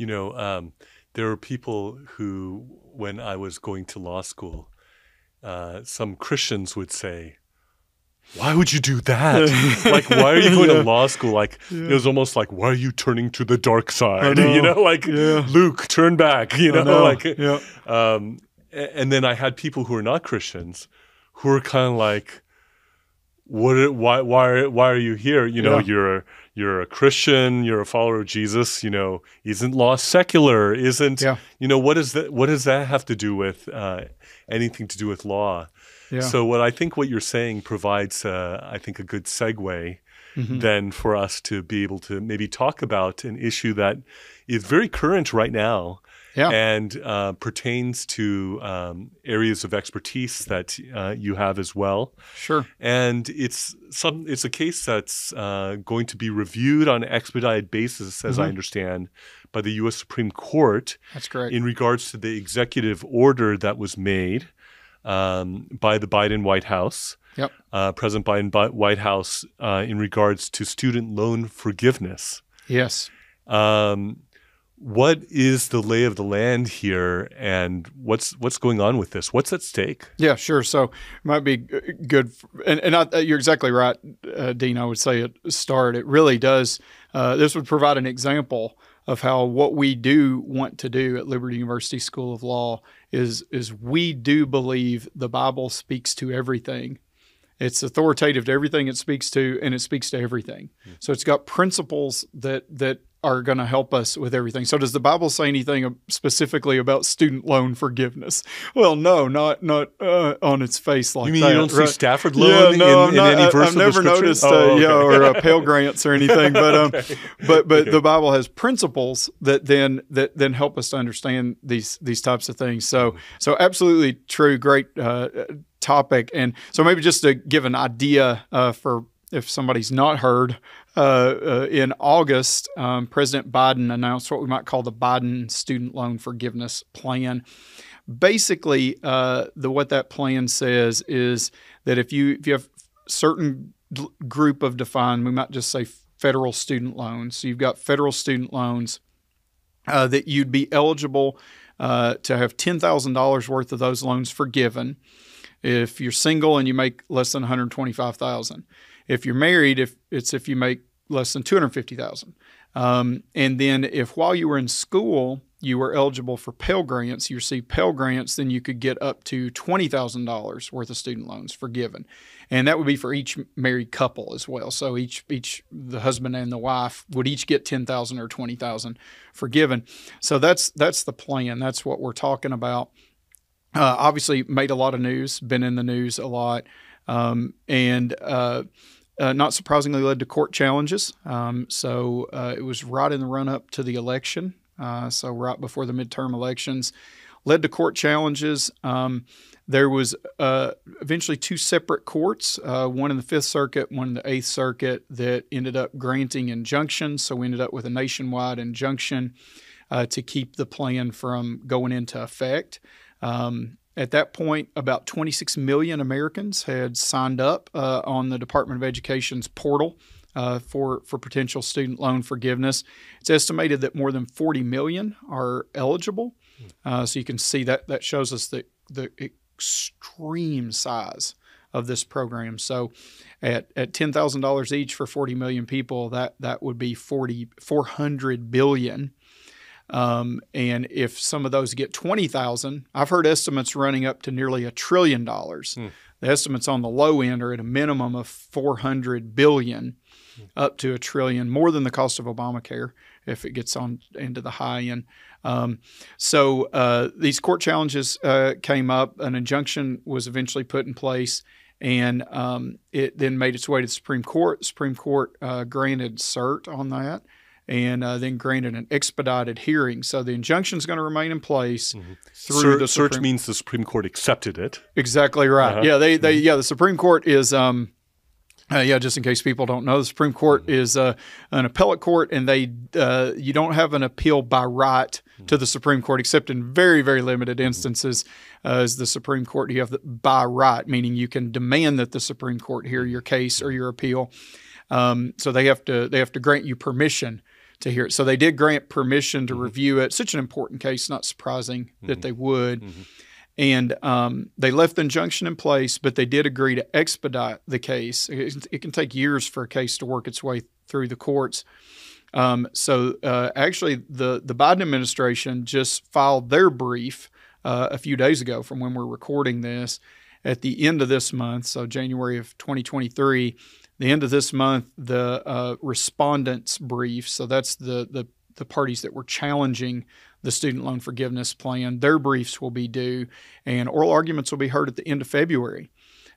You know, um, there were people who, when I was going to law school, uh, some Christians would say, why would you do that? like, why are you going Yeah. to law school? Like, it was almost like, why are you turning to the dark side? You know, like, Yeah. Luke, turn back, you know, know. like, Yeah. um, and then I had people who are not Christians who were kind of like, what, are- why, why, are- why are you here? You know, Yeah. you're, a- you're a Christian, you're a follower of Jesus, you know, isn't law secular? Isn't, Yeah. you know, what does that, what does that have to do with, uh, anything to do with law? Yeah. So what I think what you're saying provides, uh, I think, a good segue Mm-hmm. then for us to be able to maybe talk about an issue that is very current right now Yeah. and uh, pertains to um, areas of expertise that uh, you have as well. Sure. And it's some it's a case that's uh, going to be reviewed on an expedited basis, as I Mm-hmm. understand, by the U.S. Supreme Court That's correct. in regards to the executive order that was made um, by the Biden White House, Yep. uh, President Biden Bi- White House, uh, in regards to student loan forgiveness. Yes. Um, what is the lay of the land here, and what's what's going on with this? What's at stake? Yeah, sure. So it might be good, f- and, and I, you're exactly right, uh, Dean. I would say at the start, it really does. Uh, this would provide an example of how what we do want to do at Liberty University School of Law is is we do believe the Bible speaks to everything. It's authoritative to everything it speaks to, and it speaks to everything. So it's got principles that that are going to help us with everything. So does the Bible say anything specifically about student loan forgiveness? Well, no, not not uh, on its face like You mean that. you don't see right? Stafford Yeah, no, in, in not, any I- verse I've never noticed, Oh, uh, okay. yeah, or uh, Pell Grants or anything, but um, Okay. but but Okay. the Bible has principles that then that then help us to understand these these types of things. So so absolutely true, great uh, topic, and so maybe just to give an idea uh, for if somebody's not heard, uh, uh, in August, um, President Biden announced what we might call the Biden Student Loan Forgiveness Plan. Basically, uh, the what that plan says is that if you if you have certain group of defined, we might just say federal student loans. So you've got federal student loans uh, that you'd be eligible uh, to have ten thousand dollars worth of those loans forgiven. If you're single and you make less than one hundred twenty-five thousand, if you're married, if it's if you make less than two hundred fifty thousand, um, and then if while you were in school you were eligible for Pell Grants, you received Pell Grants, then you could get up to twenty thousand dollars worth of student loans forgiven, and that would be for each married couple as well. So each each the husband and the wife would each get ten thousand or twenty thousand forgiven. So that's that's the plan. That's what we're talking about. Uh, obviously, made a lot of news, been in the news a lot, um, and. Uh, uh, not surprisingly, led to court challenges. Um, so uh, it was right in the run up to the election. Uh, so right before the midterm elections, led to court challenges. Um, there was uh, eventually two separate courts, uh, one in the Fifth Circuit, one in the Eighth Circuit, that ended up granting injunctions. So we ended up with a nationwide injunction to keep the plan from going into effect. Um, at that point, about 26 million Americans had signed up uh, on the Department of Education's portal uh, for for potential student loan forgiveness. It's estimated that more than 40 million are eligible. Uh, so you can see that that shows us the the extreme size of this program. So at at ten thousand dollars each for 40 million people, that that would be 40 400 billion. Um, and if some of those get 20,000, I've heard estimates running up to nearly a trillion dollars. The estimates on the low end are at a minimum of 400 billion up to a trillion, more than the cost of Obamacare if it gets on into the high end. Um, so uh, these court challenges uh, came up. An injunction was eventually put in place, and um, it then made its way to the Supreme Court. Supreme Court uh, granted cert on that, and uh, then granted an expedited hearing. So the injunction is going to remain in place through cert, the cert means the Supreme Court accepted it. Exactly right. Uh-huh. Yeah, they they yeah the Supreme Court is um uh, yeah just in case people don't know the Supreme Court is uh, an appellate court and they uh, you don't have an appeal by right to the Supreme Court except in very very limited instances uh, as the Supreme Court you have the by right meaning you can demand that the Supreme Court hear your case or your appeal. Um, so they have to they have to grant you permission to hear it. So they did grant permission to review it. Such an important case, not surprising that they would. And um, they left the injunction in place, but they did agree to expedite the case. It, it can take years for a case to work its way through the courts. Um, so uh, actually, the the Biden administration just filed their brief uh, a few days ago from when we're recording this. At the end of this month, so January of 2023, the end of this month, the uh, respondents' brief. So that's the the the parties that were challenging the student loan forgiveness plan. Their briefs will be due, and oral arguments will be heard at the end of February.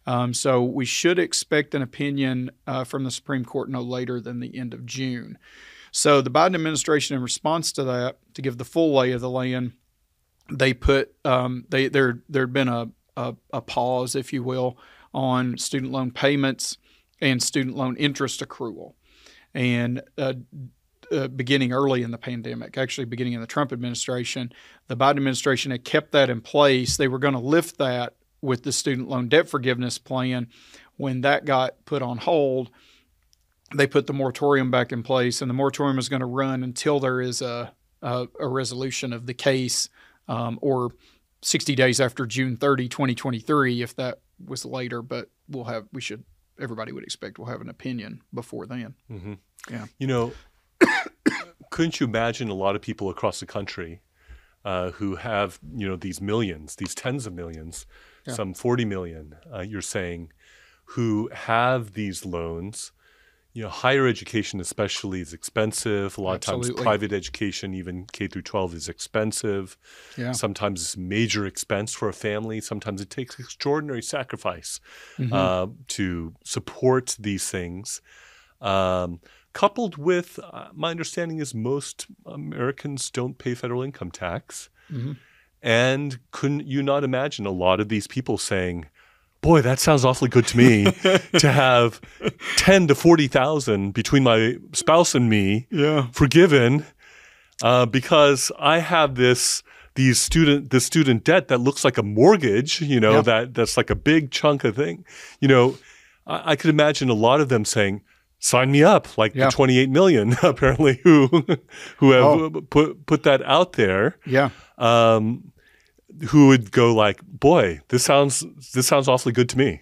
Um, so we should expect an opinion uh, from the Supreme Court no later than the end of June. So the Biden administration, in response to that, to give the full lay of the land, they put um, they there there had been a, a a pause, if you will, on student loan payments and student loan interest accrual, and uh, uh, beginning early in the pandemic, actually beginning in the Trump administration, the Biden administration had kept that in place. They were going to lift that with the student loan debt forgiveness plan. When that got put on hold, they put the moratorium back in place, and the moratorium is going to run until there is a a, a resolution of the case, um, or 60 days after June 30, 2023, if that was later. But we'll have we should everybody would expect we'll have an opinion before then. Mm-hmm. Yeah. You know, couldn't you imagine a lot of people across the country uh, who have, you know, these millions, these tens of millions, Yeah. some 40 million, uh, you're saying, who have these loans? You know, higher education especially is expensive. A lot of times, private education, even K through 12, is expensive. Yeah. Sometimes it's a major expense for a family. Sometimes it takes extraordinary sacrifice Mhm. uh, to support these things. Um, coupled with uh, my understanding is most Americans don't pay federal income tax. Mhm. And couldn't you not imagine a lot of these people saying, "Boy, that sounds awfully good to me to have ten to forty thousand between my spouse and me Yeah. forgiven uh, because I have this these student this student debt that looks like a mortgage, you know, Yeah. that that's like a big chunk of thing. You know, I, I could imagine a lot of them saying, "Sign me up!" Like Yeah. the 28 million apparently who who have Oh. put put that out there. Yeah. Um, who would go like, "Boy, this sounds this sounds awfully good to me."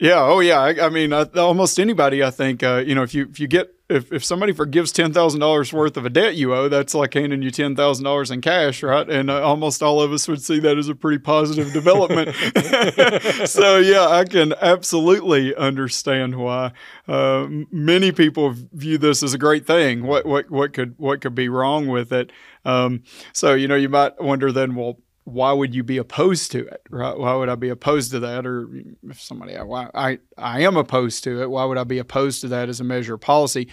Yeah. Oh, yeah. I, I mean, uh, almost anybody. I think uh, you know if you if you get if, if somebody forgives ten thousand dollars worth of a debt you owe, that's like handing you ten thousand dollars in cash, right? And uh, almost all of us would see that as a pretty positive development. so yeah, I can absolutely understand why uh, many people view this as a great thing. What what what could what could be wrong with it? Um, so you know, you might wonder then, well why would you be opposed to it right? Why would i be opposed to that? Or if somebody why i i am opposed to it why would i be opposed to that as a measure of policy?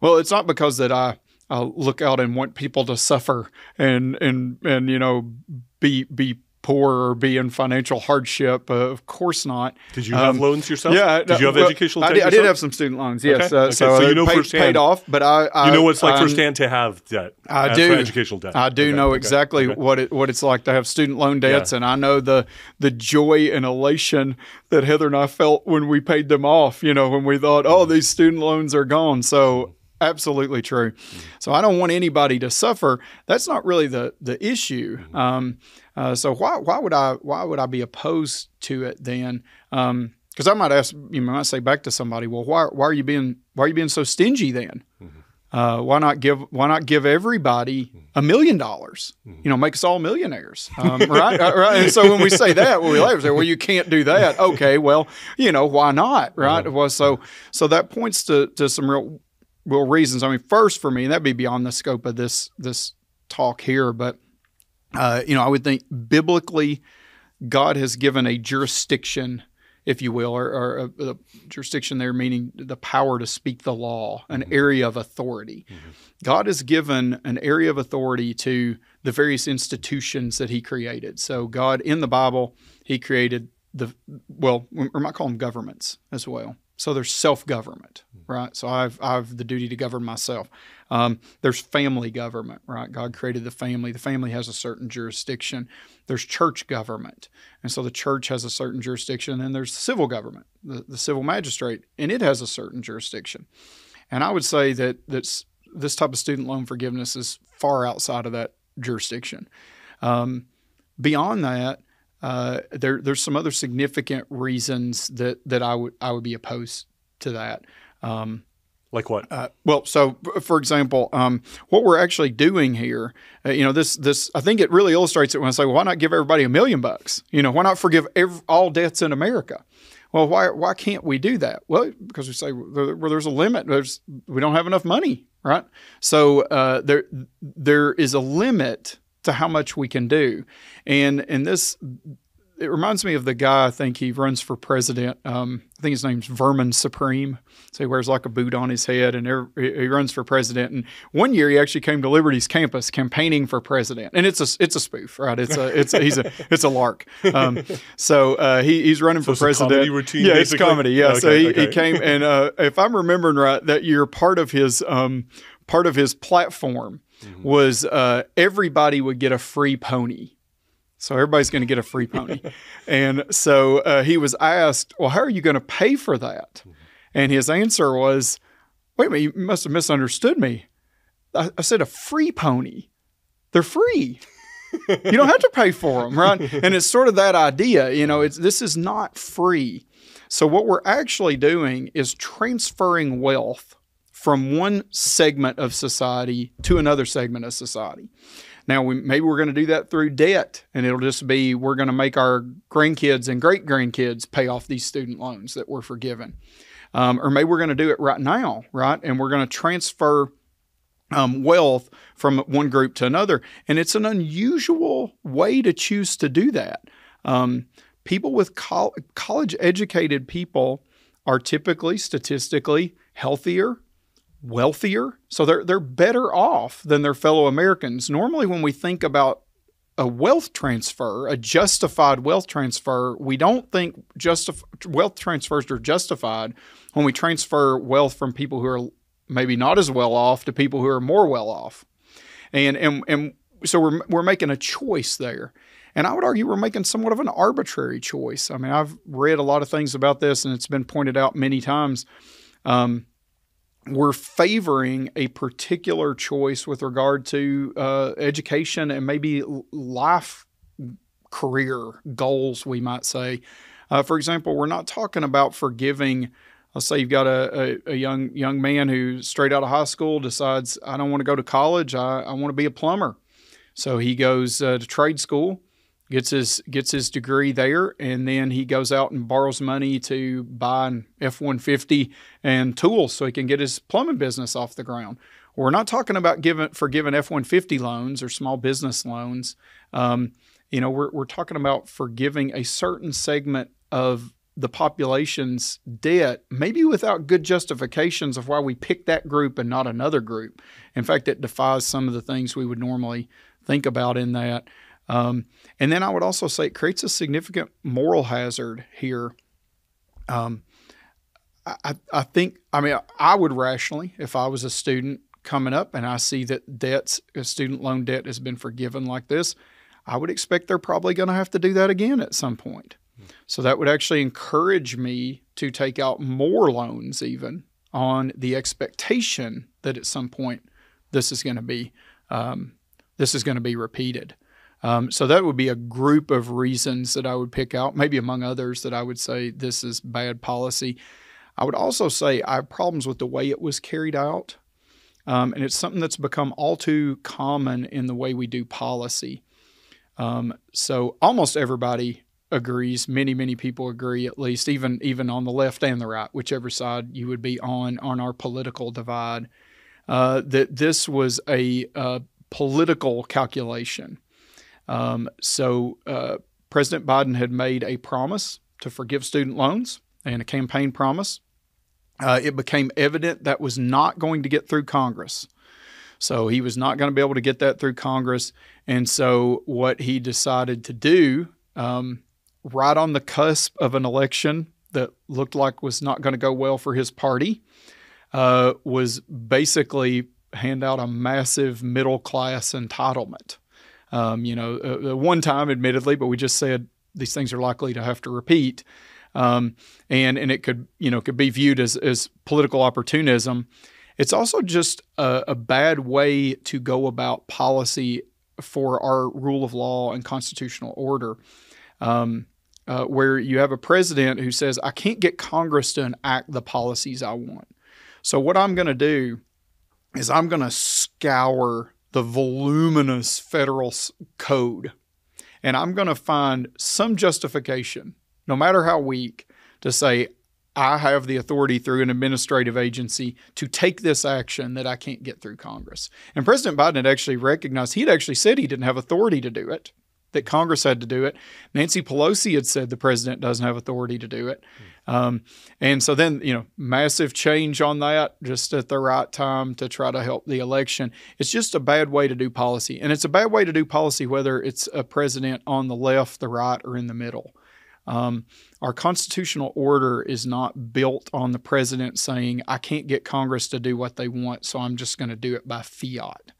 Well it's not because that i I look out and want people to suffer and and and you know be be poor or be in financial hardship uh, of course not Did you have Um, loans yourself? yeah Did you have well, educational I debt did, I did have some student loans yes Okay, uh, okay. so, So you know paid, firsthand. paid off but i, I you know what it's like firsthand to have debt. I uh, do. educational debt. I do Okay, know exactly what it what it's like to have student loan debts, and I know the the joy and elation that Heather and I felt when we paid them off. You know, when we thought, "Oh, these student loans are gone." So absolutely true. So I don't want anybody to suffer. That's not really the the issue. Um, uh, so why why would I why would I be opposed to it then? Um, because I might ask, you might say back to somebody, well, why, why are you being why are you being so stingy then? Uh, why not give Why not give everybody a million dollars? You know, make us all millionaires, um, right? Uh, right? And so when we say that, well, we laugh. Say, well, you can't do that. Okay, well, you know, why not? Right? Well, so so that points to to some real real reasons. I mean, first for me, and that'd be beyond the scope of this this talk here, but uh, you know, I would think biblically, God has given a jurisdiction, if you will, or, or uh, a, a jurisdiction there meaning the power to speak the law, an mm-hmm. area of authority. Mm-hmm. God has given an area of authority to the various institutions that He created. So, God in the Bible, He created the, well, we might call them governments as well. So there's self-government, right? So I've I've the duty to govern myself. Um, there's family government, right? God created the family. The family has a certain jurisdiction. There's church government, and so the church has a certain jurisdiction. And there's civil government, the, the civil magistrate, and it has a certain jurisdiction. And I would say that that's this type of student loan forgiveness is far outside of that jurisdiction. Um, beyond that, uh, there there's some other significant reasons that that I would I would be opposed to that. Um, like what? Uh, well, so for example, um, what we're actually doing here, uh, you know, this this I think it really illustrates it when I say, well, why not give everybody a million bucks? You know, why not forgive every, all debts in America? Well, why why can't we do that? Well, because we say well, there's a limit. There's we don't have enough money, right? So uh, there there is a limit to how much we can do, and and this it reminds me of the guy I think he runs for president. Um, I think his name's Vermin Supreme. So he wears like a boot on his head, and he runs for president. And one year he actually came to Liberty's campus campaigning for president, and it's a it's a spoof, right? It's a it's a, he's a it's a lark. Um, so uh, he, he's running so for president. routine, yeah, basically? it's comedy. Yeah. Okay, so he, okay. he came, and uh, if I'm remembering right, that year part of his um, part of his platform Mm-hmm. was uh, everybody would get a free pony. So everybody's going to get a free pony. and so uh, he was asked, Well, how are you going to pay for that? And his answer was, Wait a minute, you must have misunderstood me. I, I said, A free pony. They're free. you don't have to pay for them, right? And it's sort of that idea, you know, it's this is not free. So what we're actually doing is transferring wealth from one segment of society to another segment of society. Now, we, maybe we're going to do that through debt, and it'll just be we're going to make our grandkids and great grandkids pay off these student loans that we're forgiven. Um, or maybe we're going to do it right now, right? And we're going to transfer um, wealth from one group to another. And it's an unusual way to choose to do that. Um, people with col- college educated people are typically statistically healthier, wealthier, so they're they're better off than their fellow Americans. Normally, when we think about a wealth transfer, a justified wealth transfer, we don't think justif- wealth transfers are justified when we transfer wealth from people who are maybe not as well off to people who are more well off, and and and so we're we're making a choice there. And I would argue we're making somewhat of an arbitrary choice. I mean, I've read a lot of things about this, and it's been pointed out many times. Um, we're favoring a particular choice with regard to uh, education and maybe life career goals, we might say. Uh, for example, we're not talking about forgiving. Let's say you've got a, a, a, young young man who straight out of high school decides I don't want to go to college. I, I want to be a plumber, so he goes uh, to trade school gets his gets his degree there, and then he goes out and borrows money to buy an F one fifty and tools so he can get his plumbing business off the ground. We're not talking about giving forgiving F one fifty loans or small business loans. Um, you know, we're we're talking about forgiving a certain segment of the population's debt, maybe without good justifications of why we pick that group and not another group. In fact, it defies some of the things we would normally think about in that. Um, and then I would also say it creates a significant moral hazard here. Um, I, I think, I mean, I would rationally, if I was a student coming up and I see that debts, student loan debt has been forgiven like this, I would expect they're probably going to have to do that again at some point. So that would actually encourage me to take out more loans, even on the expectation that at some point this is going to be um, this is going to be repeated. Um, so that would be a group of reasons that I would pick out, maybe among others that I would say this is bad policy. I would also say I have problems with the way it was carried out. Um, and it's something that's become all too common in the way we do policy. Um, so almost everybody agrees. Many, many people agree, at least, even even on the left and the right, whichever side you would be on on our political divide, uh, that this was a uh, political calculation. Um, so uh, President Biden had made a promise to forgive student loans and a campaign promise. Uh, it became evident that was not going to get through Congress. So he was not going to be able to get that through Congress. And so what he decided to do, um, right on the cusp of an election that looked like was not going to go well for his party, uh, was basically hand out a massive middle class entitlement. Um, you know, uh, one time, admittedly, but we just said these things are likely to have to repeat, um, and and it could you know could be viewed as as political opportunism, it's also just a, a bad way to go about policy for our rule of law and constitutional order. Um, uh, where you have a president who says, I can't get Congress to enact the policies I want. So, what I'm going to do is I'm going to scour the voluminous federal code and I'm going to find some justification, no matter how weak, to say, I have the authority through an administrative agency to take this action that I can't get through Congress. And President Biden had actually recognized, he'd actually said he didn't have authority to do it that Congress had to do it. Nancy Pelosi had said the president doesn't have authority to do it. Um, and so then, you know, massive change on that just at the right time to try to help the election. It's just a bad way to do policy. And it's a bad way to do policy whether it's a president on the left, the right, or in the middle. Um, our constitutional order is not built on the president saying, I can't get Congress to do what they want, so I'm just going to do it by fiat.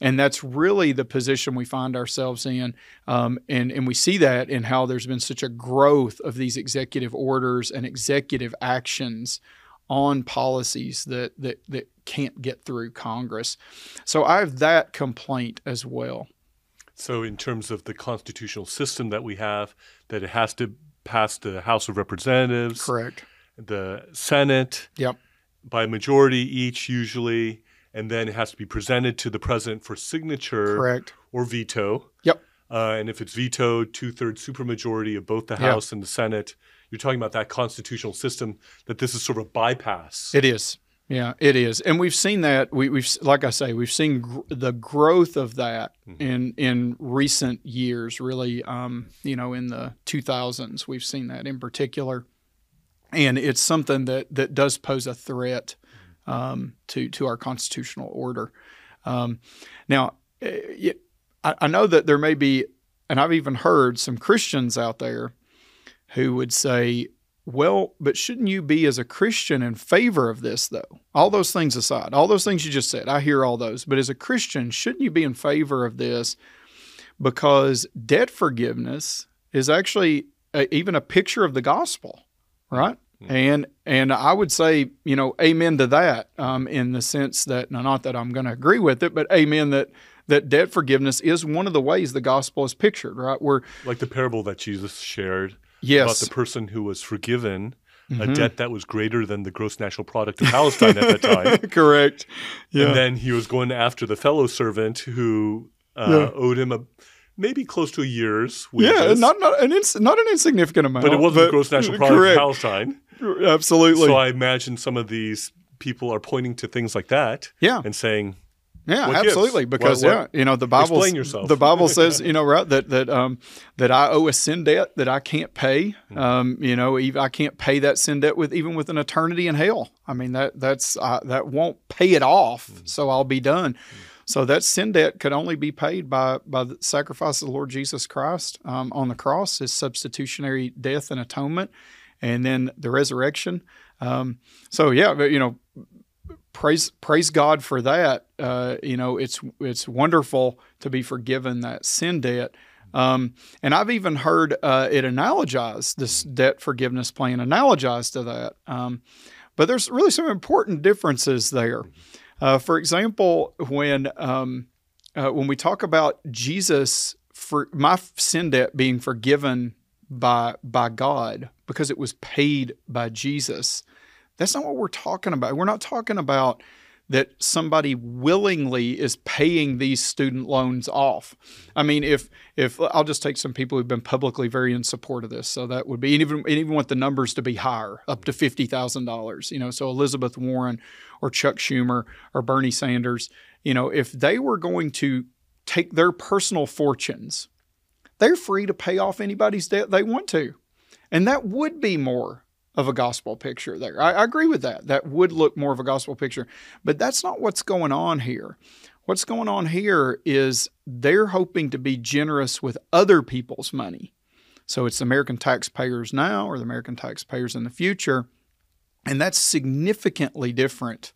And that's really the position we find ourselves in. Um, and, and we see that in how there's been such a growth of these executive orders and executive actions on policies that, that, that can't get through Congress. So I have that complaint as well. So, in terms of the constitutional system that we have, that it has to pass the House of Representatives, correct, the Senate, yep, by majority each usually, and then it has to be presented to the president for signature Correct. or veto. Yep. Uh, and if it's vetoed, two thirds supermajority of both the House yep. and the Senate, you're talking about that constitutional system that this is sort of a bypass. It is. Yeah, it is, and we've seen that. We, have like I say, we've seen gr- the growth of that mm-hmm. in in recent years. Really, um, you know, in the 2000s, we've seen that in particular, and it's something that that does pose a threat um, to to our constitutional order. Um, now, eh, I, I know that there may be, and I've even heard some Christians out there who would say, well, but shouldn't you be as a Christian in favor of this, though? All those things aside, all those things you just said, I hear all those. But as a Christian, shouldn't you be in favor of this? Because debt forgiveness is actually a, even a picture of the gospel, right? And and I would say, you know, amen to that um, in the sense that, not that I'm going to agree with it, but amen that that debt forgiveness is one of the ways the gospel is pictured, right? Where like the parable that Jesus shared yes. about the person who was forgiven mm-hmm. a debt that was greater than the gross national product of Palestine at that time. Correct. Yeah. And then he was going after the fellow servant who uh, yeah. owed him a maybe close to a year's wages. Yeah, not not an ins- not an insignificant amount. But it wasn't but, the gross national product correct. of Palestine. Absolutely. So I imagine some of these people are pointing to things like that. Yeah. And saying, yeah, absolutely. Gives? Because what, what? yeah, you know the Bible. The Bible says, you know, right that that um, that I owe a sin debt that I can't pay. Mm-hmm. Um, you know, I can't pay that sin debt with even with an eternity in hell. I mean that that's uh, that won't pay it off. Mm-hmm. So I'll be done. Mm-hmm. So that sin debt could only be paid by by the sacrifice of the Lord Jesus Christ um, on the cross, His substitutionary death and atonement and then the resurrection. Um, so yeah, but you know, praise praise God for that. Uh, you know, it's it's wonderful to be forgiven that sin debt. Um, and I've even heard uh, it analogized this debt forgiveness plan analogized to that. Um, but there's really some important differences there. Uh, for example, when um, uh, when we talk about Jesus for my sin debt being forgiven by by God because it was paid by Jesus. That's not what we're talking about. We're not talking about that somebody willingly is paying these student loans off. I mean, if if I'll just take some people who've been publicly very in support of this, so that would be and even and even want the numbers to be higher, up to fifty thousand dollars. You know, so Elizabeth Warren or Chuck Schumer or Bernie Sanders, you know, if they were going to take their personal fortunes they're free to pay off anybody's debt they want to. And that would be more of a gospel picture there. I, I, agree with that. That would look more of a gospel picture. But that's not what's going on here. What's going on here is they're hoping to be generous with other people's money. So it's American taxpayers now or the American taxpayers in the future. And that's significantly different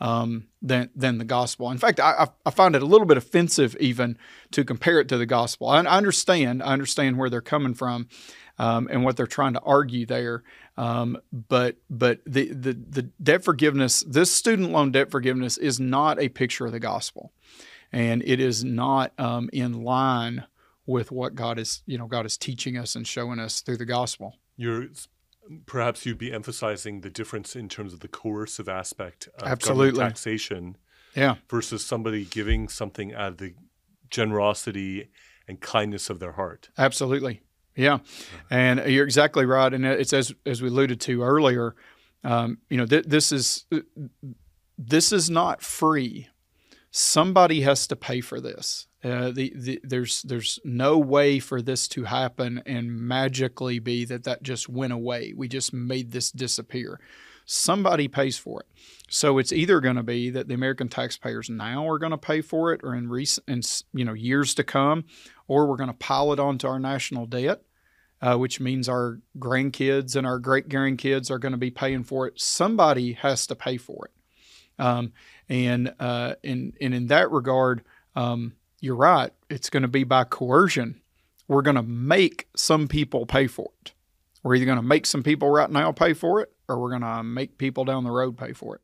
um, than than the gospel. In fact, I, I find it a little bit offensive even to compare it to the gospel. I, I understand, I understand where they're coming from. Um, and what they're trying to argue there. Um, but but the, the the debt forgiveness, this student loan debt forgiveness, is not a picture of the gospel, and it is not um, in line with what God is you know God is teaching us and showing us through the gospel. You're perhaps you'd be emphasizing the difference in terms of the coercive aspect of Absolutely. government taxation Yeah, versus somebody giving something out of the generosity and kindness of their heart. absolutely. Yeah, and you're exactly right. And it's as as we alluded to earlier. Um, you know, th- this is this is not free. Somebody has to pay for this. Uh, the, the there's there's no way for this to happen and magically be that that just went away. We just made this disappear. Somebody pays for it. So it's either going to be that the American taxpayers now are going to pay for it, or in recent, in, you know, years to come, or we're going to pile it onto our national debt, uh, which means our grandkids and our great grandkids are going to be paying for it. Somebody has to pay for it, um, and uh, and and in that regard, um, you're right. It's going to be by coercion. We're going to make some people pay for it. We're either going to make some people right now pay for it, or we're going to make people down the road pay for it.